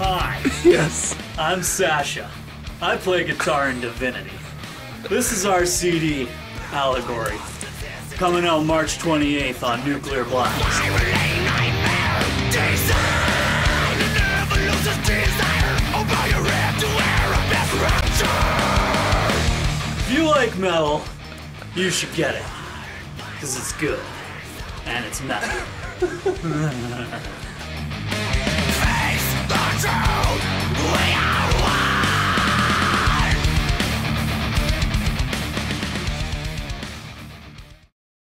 Hi. Yes. I'm Sasha. I play guitar in Divinity. This is our CD, Allegory. Coming out March 28th on Nuclear Blast. If you like metal, you should get it. Because it's good. And it's metal.